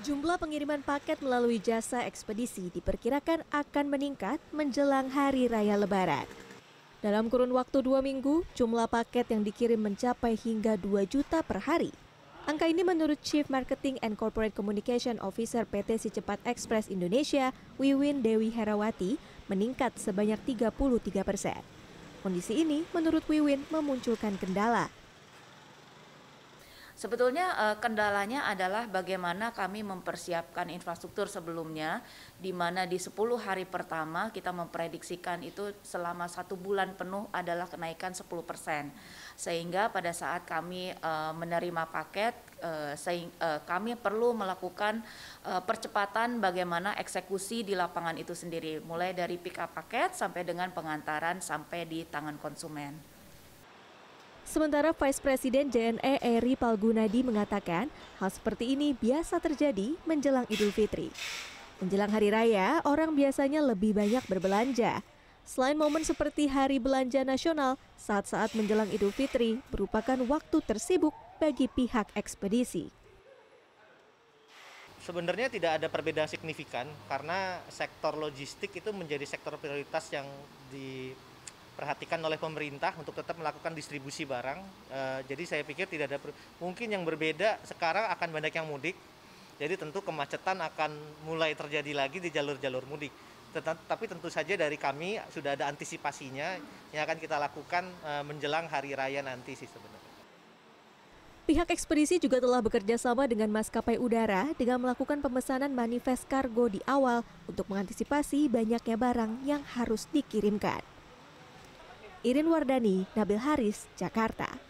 Jumlah pengiriman paket melalui jasa ekspedisi diperkirakan akan meningkat menjelang Hari Raya Lebaran. Dalam kurun waktu dua minggu, jumlah paket yang dikirim mencapai hingga 2 juta per hari. Angka ini menurut Chief Marketing and Corporate Communication Officer PT Si Cepat Express Indonesia, Wiwin Dewi Herawati, meningkat sebanyak 33 persen. Kondisi ini menurut Wiwin memunculkan kendala, Sebetulnya uh, kendalanya adalah bagaimana kami mempersiapkan infrastruktur sebelumnya, di mana di 10 hari pertama kita memprediksikan itu selama satu bulan penuh adalah kenaikan 10 persen, sehingga pada saat kami uh, menerima paket, uh, sehing, uh, kami perlu melakukan uh, percepatan bagaimana eksekusi di lapangan itu sendiri, mulai dari pick up paket sampai dengan pengantaran sampai di tangan konsumen. Sementara Vice Presiden JNE Eri Palgunadi mengatakan hal seperti ini biasa terjadi menjelang Idul Fitri. Menjelang Hari Raya, orang biasanya lebih banyak berbelanja. Selain momen seperti Hari Belanja Nasional, saat-saat menjelang Idul Fitri merupakan waktu tersibuk bagi pihak ekspedisi. Sebenarnya tidak ada perbedaan signifikan karena sektor logistik itu menjadi sektor prioritas yang di diperhatikan oleh pemerintah untuk tetap melakukan distribusi barang. Uh, jadi saya pikir tidak ada mungkin yang berbeda sekarang akan banyak yang mudik. Jadi tentu kemacetan akan mulai terjadi lagi di jalur-jalur mudik. Tetapi tentu saja dari kami sudah ada antisipasinya yang akan kita lakukan uh, menjelang hari raya nanti sih sebenarnya. Pihak ekspedisi juga telah bekerja sama dengan maskapai udara dengan melakukan pemesanan manifest kargo di awal untuk mengantisipasi banyaknya barang yang harus dikirimkan. Irin Wardani, Nabil Haris, Jakarta.